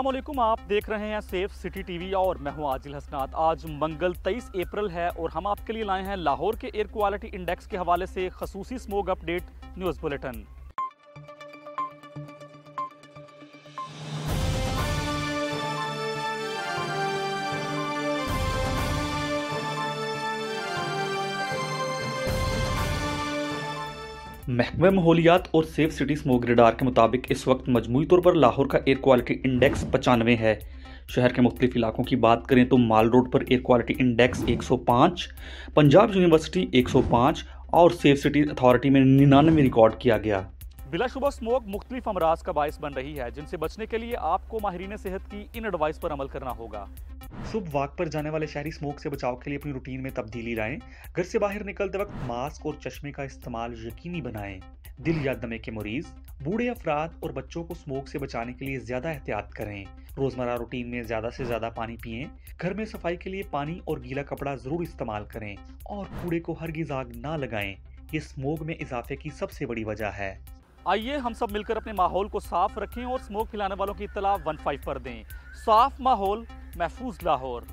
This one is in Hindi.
वालेकुम आप देख रहे हैं सेफ़ सिटी टीवी और मैं हूँ आजिल हसनात। आज मंगल 23 अप्रैल है और हम आपके लिए लाए हैं लाहौर के एयर क्वालिटी इंडेक्स के हवाले से खसूसी स्मोक अपडेट न्यूज़ बुलेटिन। महकमे माहौलियात और सेफ़ सिटी स्मोक रेडार के मुताबिक इस वक्त मजमू तौर पर लाहौर का एयर क्वालिटी इंडेक्स पचानवे है। शहर के मुख्तलिफ़ इलाकों की बात करें तो माल रोड पर air quality index 105, Punjab University 105 और सेफ़ सिटी अथॉरिटी में निन्यानवे रिकॉर्ड किया गया। बिलाशुबा स्मोक मुख्तलिफ़ अमराज का बायस बन रही है जिनसे बचने के लिए आपको माहरीन सेहत की इन एडवाइस पर अमल करना होगा। सुबह वाक पर जाने वाले शहरी स्मोक से बचाव के लिए अपनी रूटीन में तब्दीली लाएँ। घर से बाहर निकलते वक्त मास्क और चश्मे का इस्तेमाल यकीनी बनाएँ। दिल या दमे के मरीज़, बूढ़े अफराद और बच्चों को स्मोक से बचाने के लिए ज़्यादा एहतियात करें। रोज़मर्रा रूटीन में ज़्यादा से ज़्यादा पानी पिए। घर में सफ़ाई के लिए पानी और गीला कपड़ा ज़रूर इस्तेमाल करें और कूड़े को हर आग ना लगाएँ। ये स्मोक में इजाफे की सबसे बड़ी वजह है। आइए हम सब मिलकर अपने माहौल को साफ़ रखें और स्मोक फैलाने वालों की इतला वन फाइव पर दें। साफ़ माहौल महफूज लाहौर।